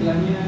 istilahnya